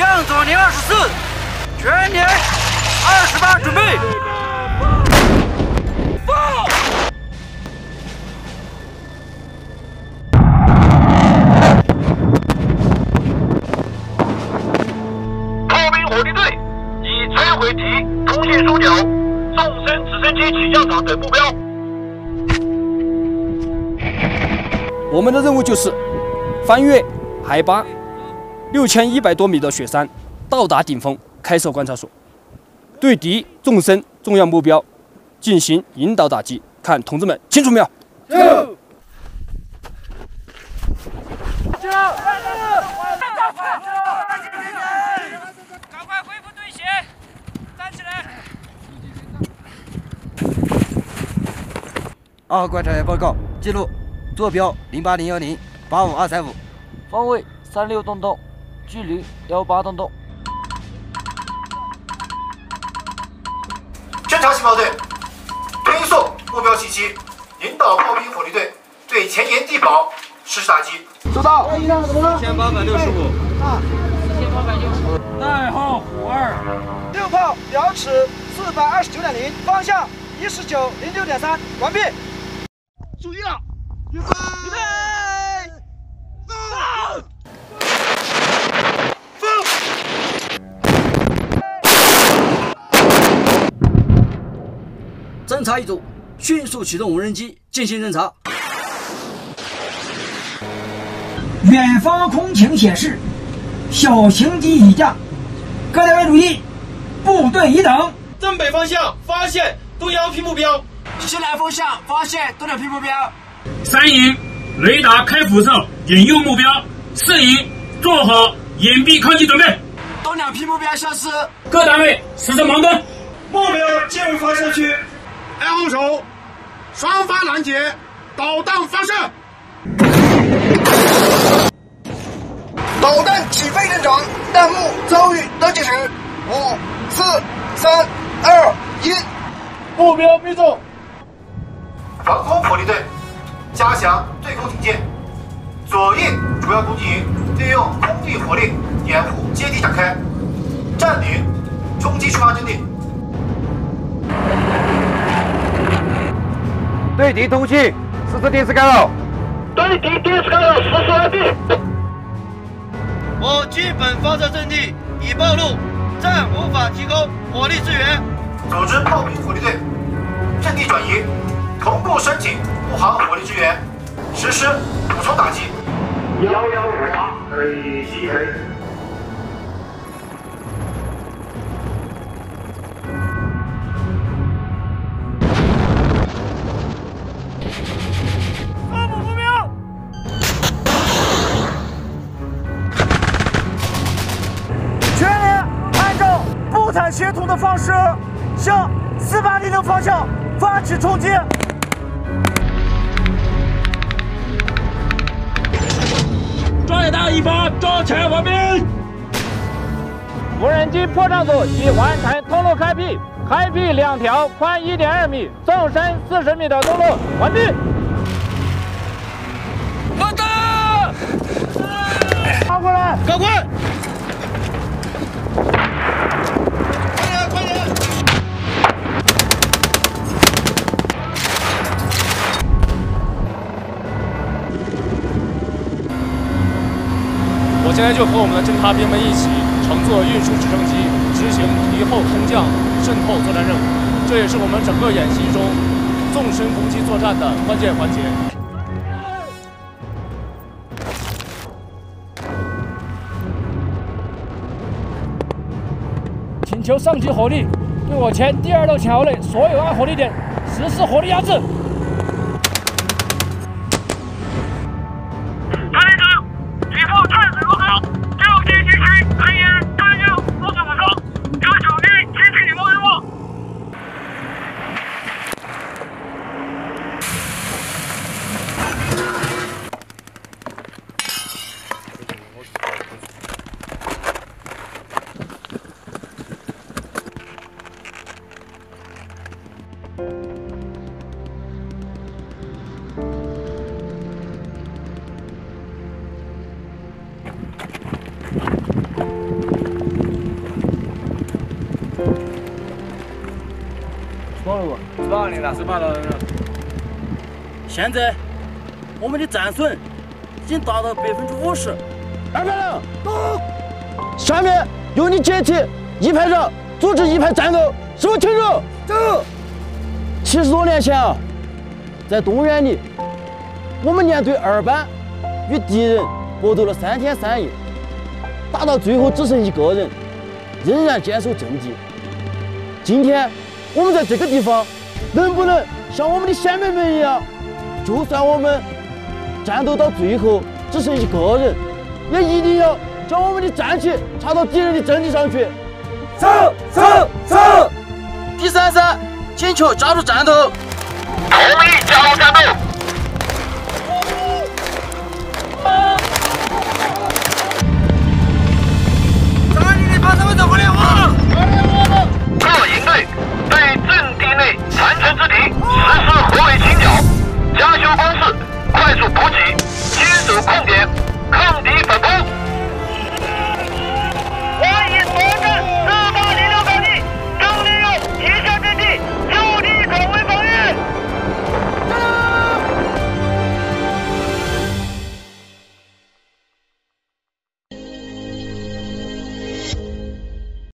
向左零二十四，全连二十八，准备。炮兵火力队已摧毁敌通信枢纽、纵深直升机起降场等目标。我们的任务就是翻越海拔六千一百多米的雪山，到达顶峰开设观察所，对敌纵深重要目标进行引导打击。看同志们清楚没有？就！就！赶快恢复队形，站起来！二号观察员报告，记录坐标零八零幺零八五二三五，方位三六洞洞，距离幺八洞洞。侦察情报队推送目标信息，引导炮兵火力队对前沿地堡实施打击。收到。一千八百六十五。一千八百六十五。代号虎二。六炮表尺四百二十九点零，方向一十九零六点三，完毕。注意了，预备，放！侦察一组迅速启动无人机进行侦察。远方空情显示，小型机已降。各单位注意，部队已等。正北方向发现东幺 P 目标。西南方向发现东两 P 目标。三营雷达开辐射，引诱目标。四营做好隐蔽抗击准备。东两 P 目标消失。各单位实施盲蹲。目标进入发射区。二号手，双发拦截，导弹发射。导弹起飞正常，弹幕遭遇倒计时：五、四、三、二、一。目标命中。防空火力队加强对空警戒，左翼主要攻击营利用空地火力掩护接地展开，占领冲击出发阵地。对敌通信实施电磁干扰。对敌电磁干扰实施完毕。我基本发射阵地已暴露，暂无法提供火力支援。组织炮兵火力队阵地转移，同步申请护航火力支援，实施补充打击。幺幺五八可以击协同的方式，向四八零零方向发起冲击。最大一发，抓起来完毕。无人机破障组已完成通路开辟，开辟两条宽一点二米、纵深四十米的通路，完毕。发弹！发过来！赶快！快就和我们的侦察兵们一起乘坐运输直升机执行敌后空降渗透作战任务，这也是我们整个演习中纵深攻击作战的关键环节。请求上级火力对我前第二道桥内所有暗火力点实施火力压制。十八人了，十八了。现在我们的战损已经达到百分之五十。二排人，走！下面由你接替一排长，组织一排战斗，是否清楚？走！七十多年前啊，在动物园里，我们连队二班与敌人搏斗了三天三夜，打到最后只剩一个人，仍然坚守阵地。今天我们在这个地方，能不能像我们的先辈们一样，就算我们战斗到最后只剩一个人，也一定要将我们的战旗插到敌人的阵地上去？走走走！第三三，请求加入战斗。同意加入战斗。